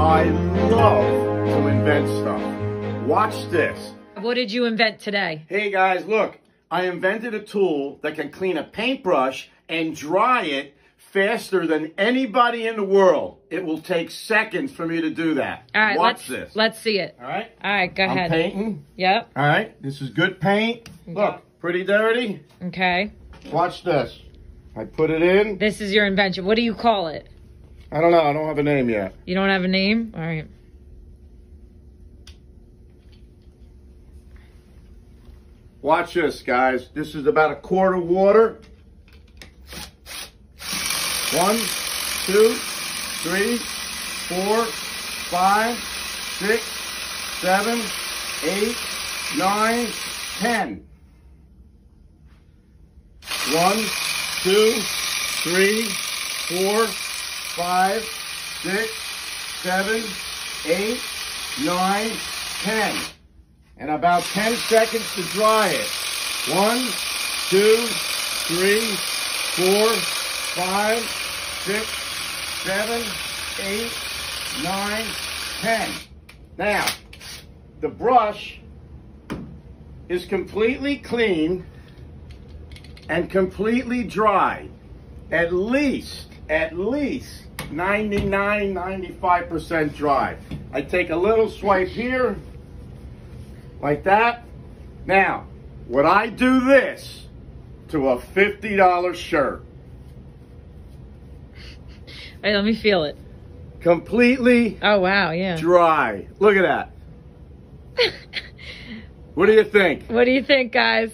I love to invent stuff. Watch this. What did you invent today? Hey guys, look. I invented a tool that can clean a paintbrush and dry it faster than anybody in the world. It will take seconds for me to do that. All right, Watch let's this. let's see it. All right? All right, go I'm ahead. painting. Yep. All right? This is good paint. Look, pretty dirty. Okay. Watch this. I put it in. This is your invention. What do you call it? I don't know. I don't have a name yet. You don't have a name? All right. Watch this, guys. This is about a quart of water. One, two, three, four, five, six, seven, eight, nine, ten. One, two, three, four, five, six, seven, eight, nine, ten and about 10 seconds to dry it. One, two, three, four, five, six, seven, eight, nine, ten. Now, the brush is completely clean and completely dry. At least, at least 99, 95% dry. I take a little swipe here, like that. Now, would I do this to a $50 shirt? Wait, let me feel it. Completely Oh wow, yeah. dry. Look at that. What do you think? What do you think, guys?